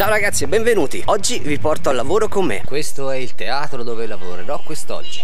Ciao ragazzi e benvenuti! Oggi vi porto al lavoro con me. Questo è il teatro dove lavorerò quest'oggi.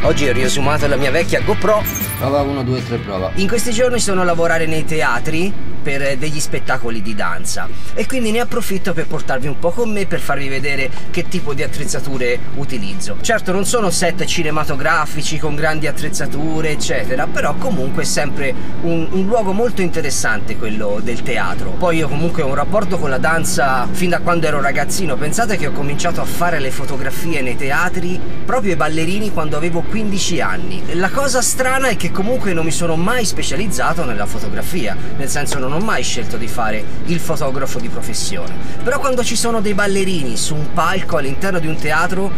Oggi ho riesumato la mia vecchia GoPro Prova 1, 2, 3, prova. In questi giorni sono a lavorare nei teatri per degli spettacoli di danza e quindi ne approfitto per portarvi un po' con me per farvi vedere che tipo di attrezzature utilizzo. Certo non sono set cinematografici con grandi attrezzature eccetera, però comunque è sempre un, un luogo molto interessante quello del teatro. Poi io comunque ho un rapporto con la danza fin da quando ero ragazzino, pensate che ho cominciato a fare le fotografie nei teatri proprio ai ballerini quando avevo 15 anni. La cosa strana è che comunque non mi sono mai specializzato nella fotografia, nel senso non ho mai scelto di fare il fotografo di professione. Però quando ci sono dei ballerini su un palco all'interno di un teatro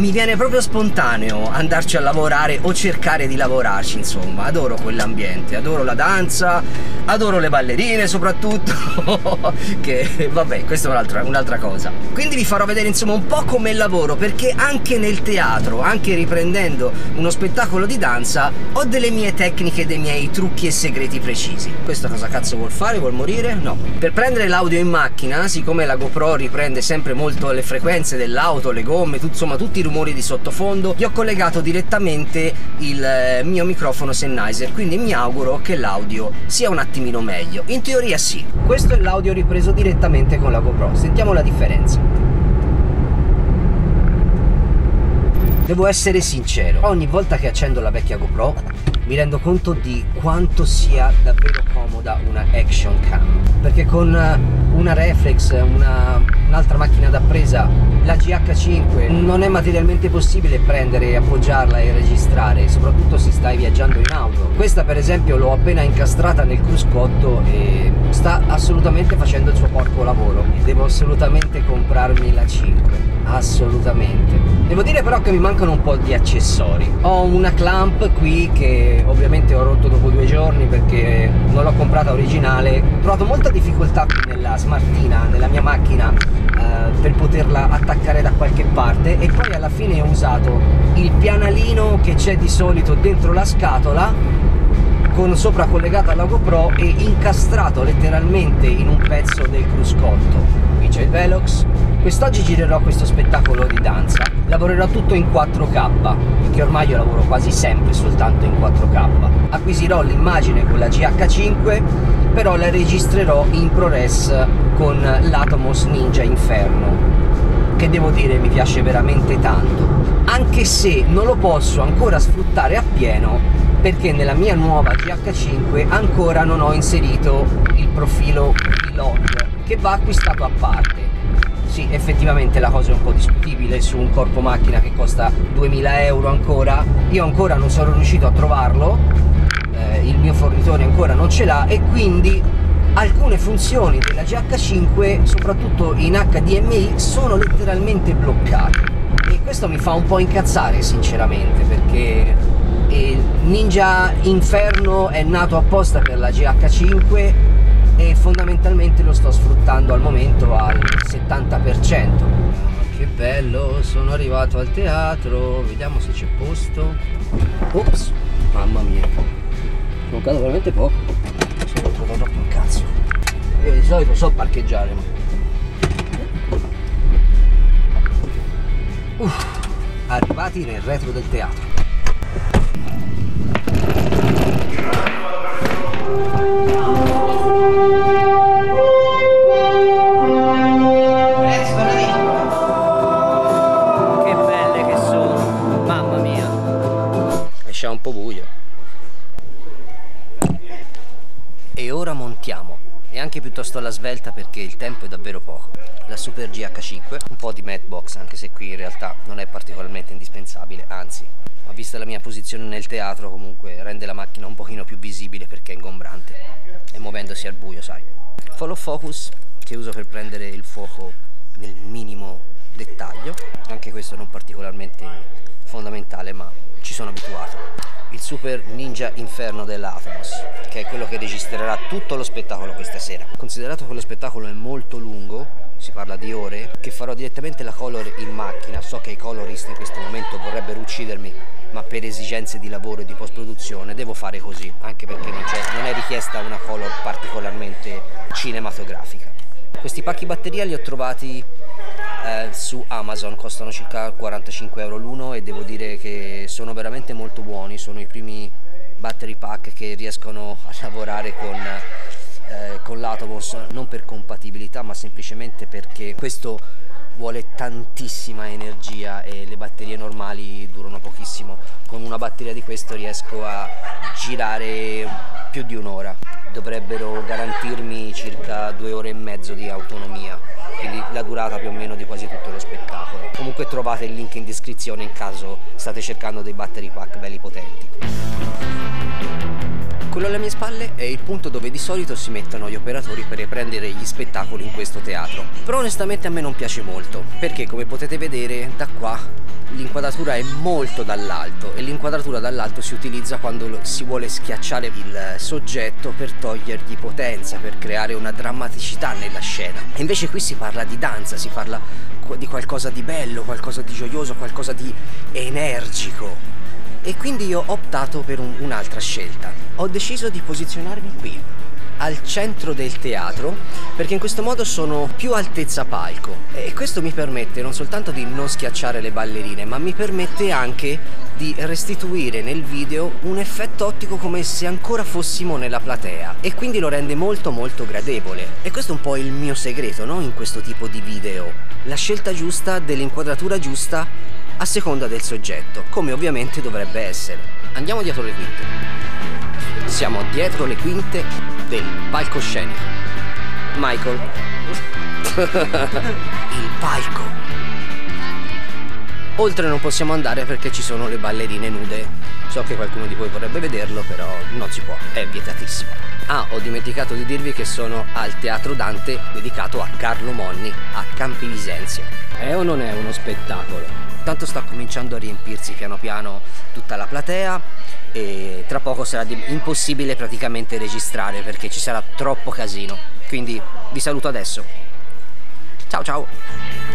mi viene proprio spontaneo andarci a lavorare o cercare di lavorarci, insomma, adoro quell'ambiente, adoro la danza, adoro le ballerine soprattutto, che vabbè, questa è un'altra, un'altra cosa. Quindi vi farò vedere insomma un po' come lavoro, perché anche nel teatro, anche riprendendo uno spettacolo di danza, ho delle mie tecniche, dei miei trucchi e segreti precisi. Questo cosa cazzo vuol fare? Vuol morire? No. Per prendere l'audio in macchina, siccome la GoPro riprende sempre molto le frequenze dell'auto, le gomme, tutto, insomma tutti i rumori di sottofondo. Gli ho collegato direttamente il eh, mio microfono Sennheiser quindi mi auguro che l'audio sia un attimino meglio. In teoria sì questo è l'audio ripreso direttamente con la GoPro. Sentiamo la differenza. Devo essere sincero, ogni volta che accendo la vecchia GoPro mi rendo conto di quanto sia davvero comoda una action cam. Perché con una reflex, un'altra macchina da presa, la GH5 non è materialmente possibile prendere appoggiarla e registrare soprattutto se stai viaggiando in auto. Questa per esempio l'ho appena incastrata nel cruscotto e sta assolutamente facendo il suo porco lavoro. Devo assolutamente comprarmi la 5 assolutamente. Devo dire però che mi mancano un po' di accessori. Ho una clamp qui che ovviamente ho rotto dopo due giorni perché non l'ho comprata originale. Ho trovato molta difficoltà qui nella smartina nella mia macchina eh, per poterla attaccare da qualche parte e poi alla fine ho usato il pianalino che c'è di solito dentro la scatola con sopra collegato alla GoPro e incastrato letteralmente in un pezzo del cruscotto. Qui c'è il Velox. Quest'oggi girerò questo spettacolo di danza, lavorerò tutto in 4K, perché ormai io lavoro quasi sempre soltanto in 4K. Acquisirò l'immagine con la GH5, però la registrerò in ProRes con l'Atomos Ninja Inferno, che devo dire mi piace veramente tanto, anche se non lo posso ancora sfruttare appieno perché nella mia nuova GH5 ancora non ho inserito il profilo vlog che va acquistato a parte sì, effettivamente la cosa è un po' discutibile su un corpo macchina che costa 2000 euro ancora. Io ancora non sono riuscito a trovarlo, eh, il mio fornitore ancora non ce l'ha e quindi alcune funzioni della GH5, soprattutto in HDMI, sono letteralmente bloccate. E questo mi fa un po' incazzare sinceramente perché Ninja Inferno è nato apposta per la GH5 e fondamentalmente lo sto sfruttando al momento al 70%. Che bello, sono arrivato al teatro, vediamo se c'è posto. Ops, mamma mia, sono mancato veramente poco, sono trovato troppo il cazzo. Io di solito so parcheggiare, ma... Uff, arrivati nel retro del teatro. Un po' buio. E ora montiamo. E anche piuttosto alla svelta perché il tempo è davvero poco. La Super GH5 un po' di matbox anche se qui in realtà non è particolarmente indispensabile anzi ma vista la mia posizione nel teatro comunque rende la macchina un pochino più visibile perché è ingombrante e muovendosi al buio sai. Follow focus che uso per prendere il fuoco nel minimo dettaglio. Anche questo non particolarmente fondamentale, ma ci sono abituato. Il Super Ninja Inferno dell'Atomos, che è quello che registrerà tutto lo spettacolo questa sera. Considerato che lo spettacolo è molto lungo, si parla di ore, che farò direttamente la color in macchina. So che i colorist in questo momento vorrebbero uccidermi, ma per esigenze di lavoro e di post produzione devo fare così, anche perché non, non è richiesta una color particolarmente cinematografica. Questi pacchi batteria li ho trovati eh, su Amazon, costano circa 45 euro l'uno e devo dire che sono veramente molto buoni, sono i primi battery pack che riescono a lavorare con eh, con l'Atomos non per compatibilità ma semplicemente perché questo vuole tantissima energia e le batterie normali durano pochissimo. Con una batteria di questo riesco a girare più di un'ora dovrebbero garantirmi circa due ore e mezzo di autonomia quindi la durata più o meno di quasi tutto lo spettacolo. Comunque trovate il link in descrizione in caso state cercando dei battery pack belli potenti quello alle mie spalle è il punto dove di solito si mettono gli operatori per riprendere gli spettacoli in questo teatro. Però onestamente a me non piace molto, perché come potete vedere da qua l'inquadratura è molto dall'alto e l'inquadratura dall'alto si utilizza quando si vuole schiacciare il soggetto per togliergli potenza, per creare una drammaticità nella scena. E invece qui si parla di danza, si parla di qualcosa di bello, qualcosa di gioioso, qualcosa di energico e quindi io ho optato per un, un'altra scelta. Ho deciso di posizionarmi qui, al centro del teatro perché in questo modo sono più altezza palco e questo mi permette non soltanto di non schiacciare le ballerine ma mi permette anche di restituire nel video un effetto ottico come se ancora fossimo nella platea e quindi lo rende molto molto gradevole e questo è un po' il mio segreto no? in questo tipo di video la scelta giusta dell'inquadratura giusta a seconda del soggetto, come ovviamente dovrebbe essere. Andiamo dietro le quinte. Siamo dietro le quinte del palcoscenico. Michael. Il palco. Oltre non possiamo andare perché ci sono le ballerine nude. So che qualcuno di voi vorrebbe vederlo, però non si può, è vietatissimo. Ah, ho dimenticato di dirvi che sono al Teatro Dante dedicato a Carlo Monni, a Campi Visenzio. È o non è uno spettacolo? Tanto sta cominciando a riempirsi piano piano tutta la platea e tra poco sarà impossibile praticamente registrare perché ci sarà troppo casino. Quindi vi saluto adesso. Ciao ciao!